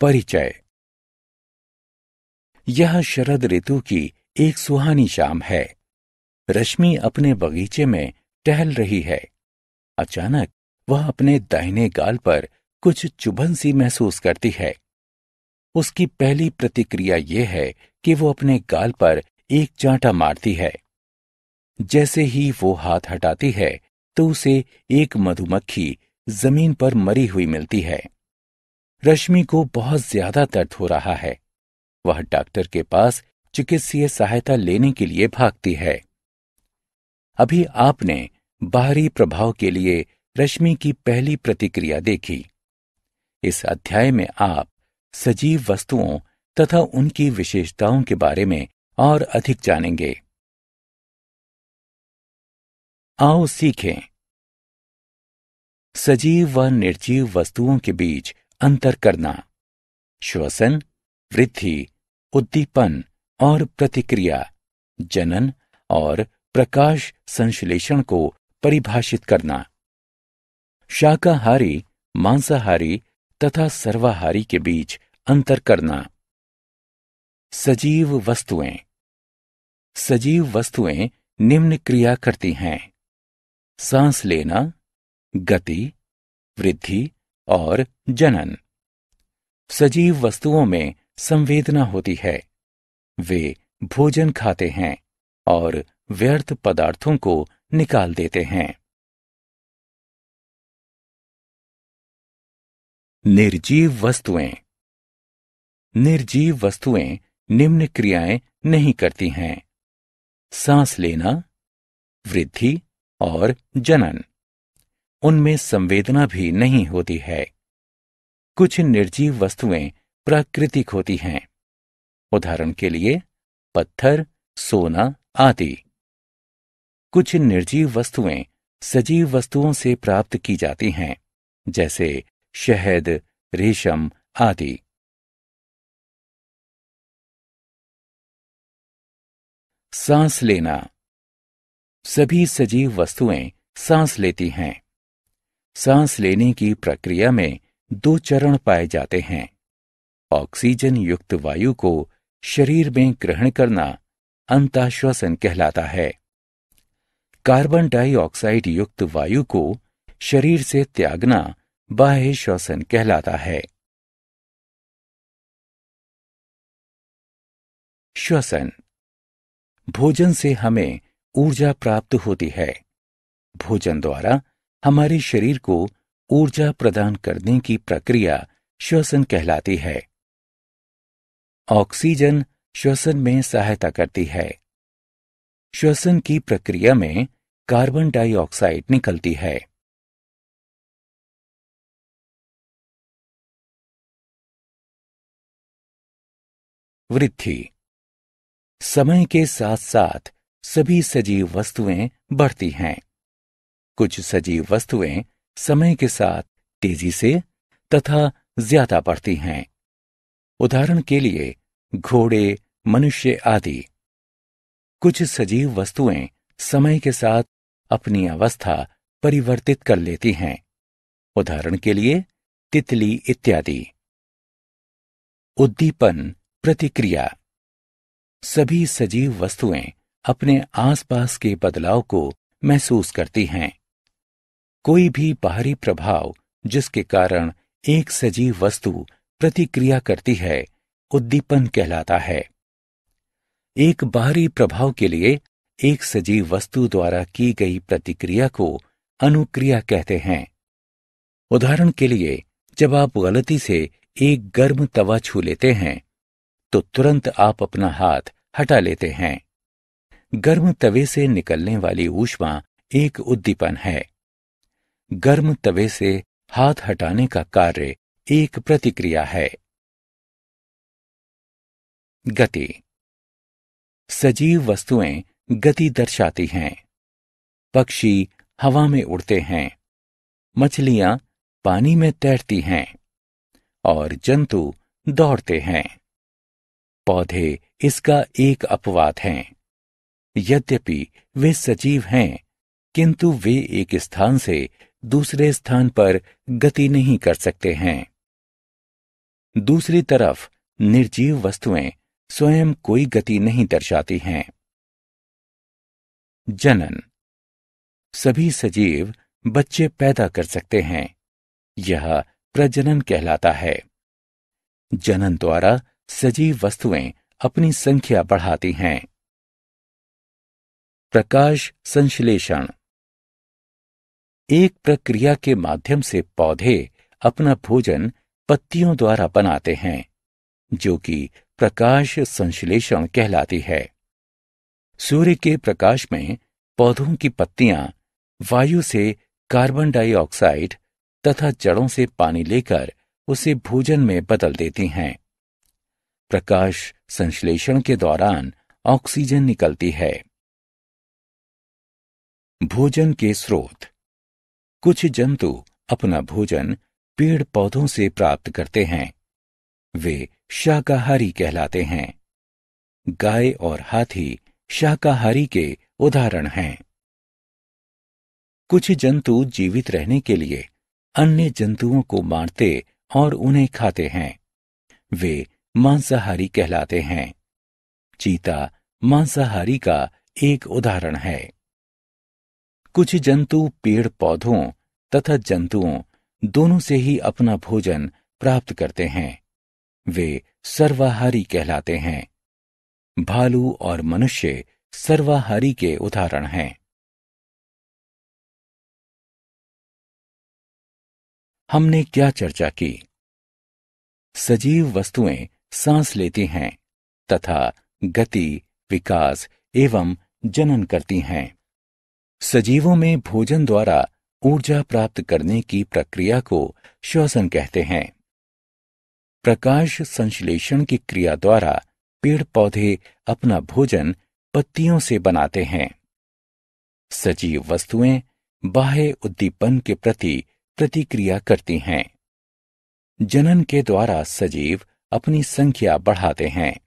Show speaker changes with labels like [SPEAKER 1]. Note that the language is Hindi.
[SPEAKER 1] परिचय। यह शरद ऋतु की एक सुहानी शाम है। रश्मि अपने बगीचे में टहल रही है। अचानक वह अपने दाहिने गाल पर कुछ चुभन सी महसूस करती है। उसकी पहली प्रतिक्रिया यह है कि वो अपने गाल पर एक चांटा मारती है। जैसे ही वो हाथ हटाती है तो उसे एक मधुमक्खी ज़मीन पर मरी हुई मिलती है। रश्मि को बहुत ज़्यादा दर्द हो रहा है। वह डॉक्टर के पास चिकित्सीय सहायता लेने के लिए भागती है। अभी आपने बाहरी प्रभाव के लिए रश्मि की पहली प्रतिक्रिया देखी। इस अध्याय में आप सजीव वस्तुओं तथा उनकी विशेषताओं के बारे में और अधिक जानेंगे। आओ सीखें। सजीव व निर्जीव वस्तुओं के बीच अंतर करना। श्वसन, वृद्धि, उद्दीपन और प्रतिक्रिया, जनन और प्रकाश संश्लेषण को परिभाषित करना। शाकाहारी, मांसाहारी तथा सर्वाहारी के बीच अंतर करना। सजीव वस्तुएँ। सजीव वस्तुएँ निम्न क्रिया करती हैं। सांस लेना, गति, वृद्धि और जनन। सजीव वस्तुओं में संवेदना होती है। वे भोजन खाते हैं और व्यर्थ पदार्थों को निकाल देते हैं। निर्जीव वस्तुएँ। निर्जीव वस्तुएँ निम्न क्रियाएँ नहीं करती हैं। सांस लेना, वृद्धि और जनन। उनमें संवेदना भी नहीं होती है। कुछ निर्जीव वस्तुएँ प्राकृतिक होती हैं। उदाहरण के लिए, पत्थर, सोना आदि। कुछ निर्जीव वस्तुएँ सजीव वस्तुओं से प्राप्त की जाती हैं, जैसे शहद, रेशम आदि। सांस लेना। सभी सजीव वस्तुएँ सांस लेती हैं। सांस लेने की प्रक्रिया में दो चरण पाए जाते हैं। ऑक्सीजन युक्त वायु को शरीर में ग्रहण करना अंताश्वसन कहलाता है। कार्बन डाइऑक्साइड युक्त वायु को शरीर से त्यागना बाह्य श्वसन कहलाता है। श्वसन। भोजन से हमें ऊर्जा प्राप्त होती है। भोजन द्वारा हमारे शरीर को ऊर्जा प्रदान करने की प्रक्रिया श्वसन कहलाती है। ऑक्सीजन श्वसन में सहायता करती है। श्वसन की प्रक्रिया में कार्बन डाइऑक्साइड निकलती है। वृद्धि। समय के साथ साथ सभी सजीव वस्तुएँ बढ़ती हैं। कुछ सजीव वस्तुएँ समय के साथ तेज़ी से तथा ज़्यादा बढ़ती हैं। उदाहरण के लिए, घोड़े, मनुष्य आदि। कुछ सजीव वस्तुएँ समय के साथ अपनी अवस्था परिवर्तित कर लेती हैं। उदाहरण के लिए, तितली इत्यादि। उद्दीपन प्रतिक्रिया। सभी सजीव वस्तुएँ अपने आसपास के बदलाव को महसूस करती हैं। कोई भी बाहरी प्रभाव, जिसके कारण एक सजीव वस्तु प्रतिक्रिया करती है, उद्दीपन कहलाता है। एक बाहरी प्रभाव के लिए एक सजीव वस्तु द्वारा की गई प्रतिक्रिया को अनुक्रिया कहते हैं। उदाहरण के लिए, जब आप गलती से एक गर्म तवा छू लेते हैं तो तुरंत आप अपना हाथ हटा लेते हैं। गर्म तवे से निकलने वाली ऊष्मा एक उद्दीपन है। गर्म तवे से हाथ हटाने का कार्य एक प्रतिक्रिया है। गति। सजीव वस्तुएँ गति दर्शाती हैं। पक्षी हवा में उड़ते हैं। मछलियाँ पानी में तैरती हैं और जंतु दौड़ते हैं। पौधे इसका एक अपवाद हैं। यद्यपि वे सजीव हैं, किंतु वे एक स्थान से दूसरे स्थान पर गति नहीं कर सकते हैं। दूसरी तरफ़, निर्जीव वस्तुएँ स्वयं कोई गति नहीं दर्शाती हैं। जनन। सभी सजीव बच्चे पैदा कर सकते हैं। यह प्रजनन कहलाता है। जनन द्वारा सजीव वस्तुएँ अपनी संख्या बढ़ाती हैं। प्रकाश संश्लेषण। एक प्रक्रिया के माध्यम से पौधे अपना भोजन पत्तियों द्वारा बनाते हैं, जो कि प्रकाश संश्लेषण कहलाती है। सूर्य के प्रकाश में पौधों की पत्तियाँ वायु से कार्बन डाइऑक्साइड तथा जड़ों से पानी लेकर उसे भोजन में बदल देती हैं। प्रकाश संश्लेषण के दौरान ऑक्सीजन निकलती है। भोजन के स्रोत कुछ जंतु अपना भोजन पेड़ पौधों से प्राप्त करते हैं। वे शाकाहारी कहलाते हैं। गाय और हाथी शाकाहारी के उदाहरण हैं। कुछ जंतु जीवित रहने के लिए अन्य जंतुओं को मारते और उन्हें खाते हैं। वे मांसाहारी कहलाते हैं। चीता मांसाहारी का एक उदाहरण है। कुछ जंतु, पेड़ पौधों तथा जंतुओं दोनों से ही अपना भोजन प्राप्त करते हैं। वे सर्वाहारी कहलाते हैं। भालू और मनुष्य सर्वाहारी के उदाहरण हैं। हमने क्या चर्चा की? सजीव वस्तुएँ सांस लेती हैं तथा गति, विकास एवं जनन करती हैं। सजीवों में भोजन द्वारा ऊर्जा प्राप्त करने की प्रक्रिया को श्वसन कहते हैं। प्रकाश संश्लेषण की क्रिया द्वारा पेड़ पौधे अपना भोजन पत्तियों से बनाते हैं। सजीव वस्तुएँ बाह्य उद्दीपन के प्रति प्रतिक्रिया करती हैं। जनन के द्वारा सजीव अपनी संख्या बढ़ाते हैं।